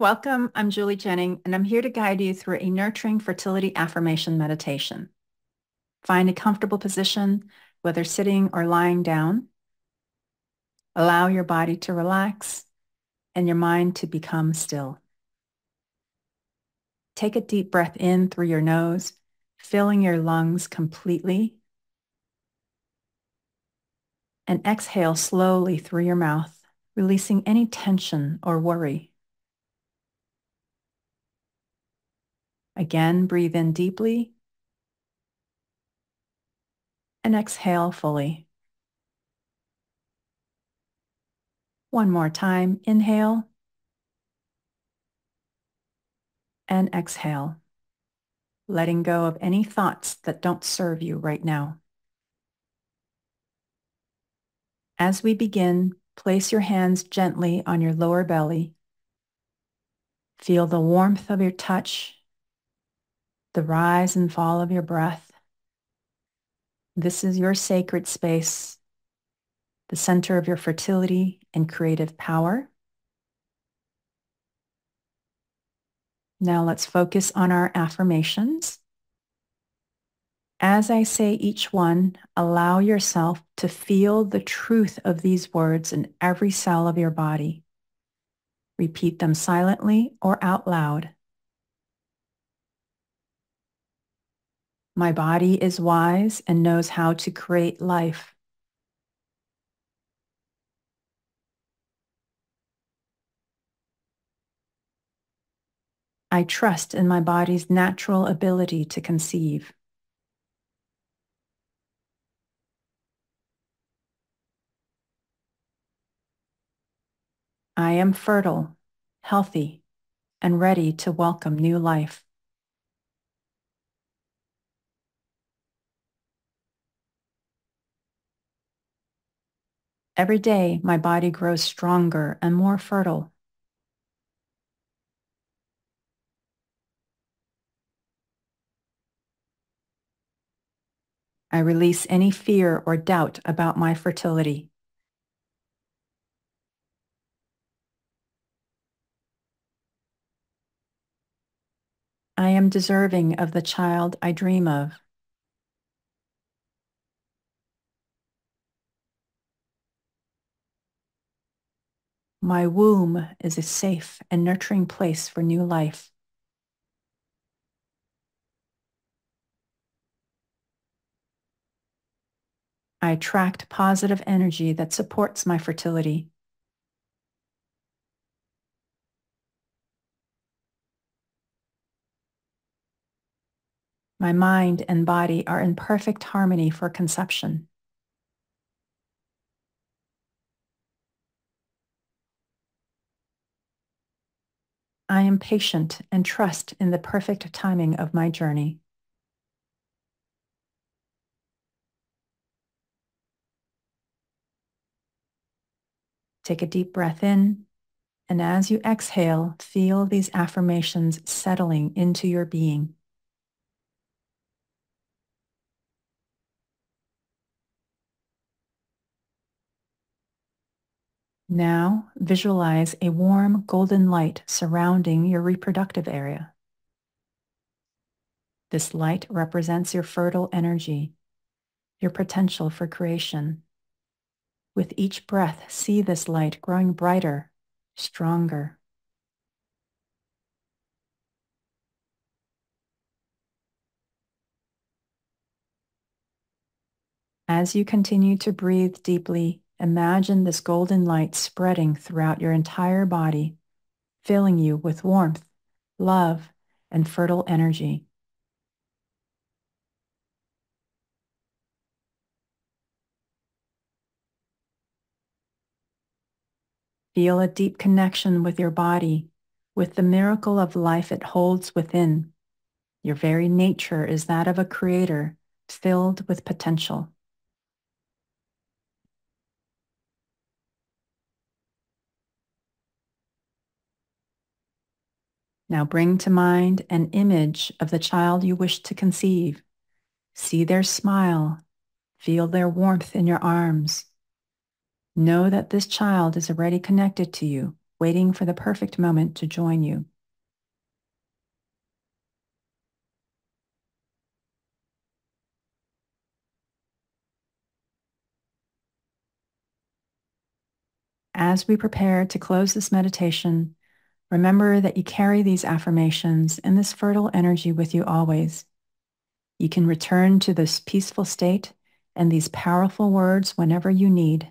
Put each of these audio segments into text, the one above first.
Welcome, I'm Julie Zhenning, and I'm here to guide you through a nurturing fertility affirmation meditation. Find a comfortable position, whether sitting or lying down. Allow your body to relax and your mind to become still. Take a deep breath in through your nose, filling your lungs completely. And exhale slowly through your mouth, releasing any tension or worry. Again, breathe in deeply and exhale fully. One more time, inhale and exhale, letting go of any thoughts that don't serve you right now. As we begin, place your hands gently on your lower belly. Feel the warmth of your touch the rise and fall of your breath. This is your sacred space, the center of your fertility and creative power. Now let's focus on our affirmations. As I say each one, allow yourself to feel the truth of these words in every cell of your body. Repeat them silently or out loud. My body is wise and knows how to create life. I trust in my body's natural ability to conceive. I am fertile, healthy, and ready to welcome new life. Every day, my body grows stronger and more fertile. I release any fear or doubt about my fertility. I am deserving of the child I dream of. My womb is a safe and nurturing place for new life. I attract positive energy that supports my fertility. My mind and body are in perfect harmony for conception. I am patient and trust in the perfect timing of my journey. Take a deep breath in, and as you exhale, feel these affirmations settling into your being. Now visualize a warm golden light surrounding your reproductive area. This light represents your fertile energy, your potential for creation. With each breath, see this light growing brighter, stronger. As you continue to breathe deeply, Imagine this golden light spreading throughout your entire body, filling you with warmth, love, and fertile energy. Feel a deep connection with your body, with the miracle of life it holds within. Your very nature is that of a creator filled with potential. Now bring to mind an image of the child you wish to conceive. See their smile. Feel their warmth in your arms. Know that this child is already connected to you waiting for the perfect moment to join you. As we prepare to close this meditation, remember that you carry these affirmations and this fertile energy with you always. You can return to this peaceful state and these powerful words whenever you need.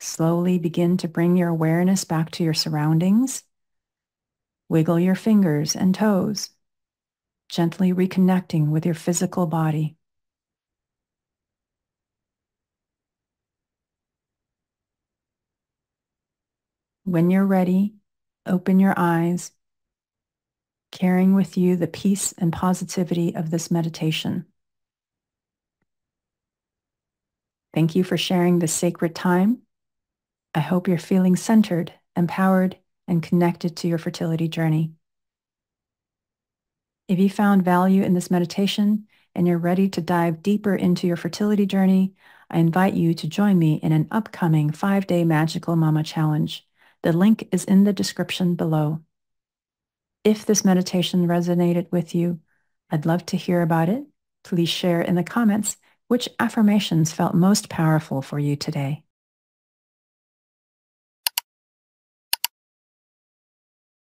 Slowly begin to bring your awareness back to your surroundings. Wiggle your fingers and toes, gently reconnecting with your physical body. When you're ready, open your eyes, carrying with you the peace and positivity of this meditation. Thank you for sharing this sacred time. I hope you're feeling centered, empowered, and connected to your fertility journey. If you found value in this meditation and you're ready to dive deeper into your fertility journey, I invite you to join me in an upcoming five-day Magical Mama Challenge. The link is in the description below. If this meditation resonated with you, I'd love to hear about it. Please share in the comments which affirmations felt most powerful for you today.